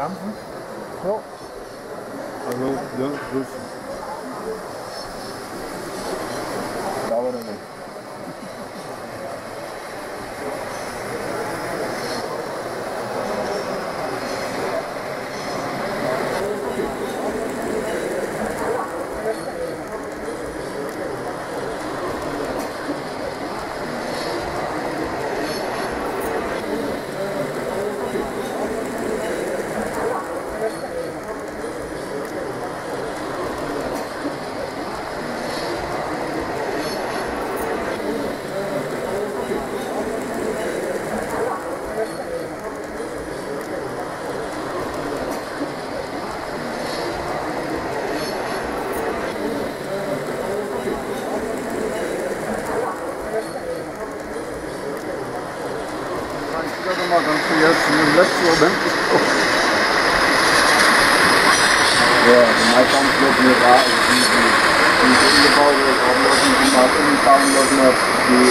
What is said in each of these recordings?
dampen. Jo. Og nu, nu, nu juist een laptop Ja, de mij kan het ook niet raar. Die die ingebouwde oplossing die maar ingebouwd wordt met die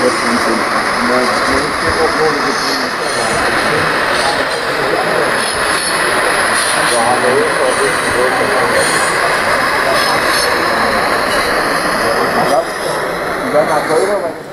dat is niet zin. Maar het niet opnodig het Ja, dat is wel goed. Ik ben naar Keulen,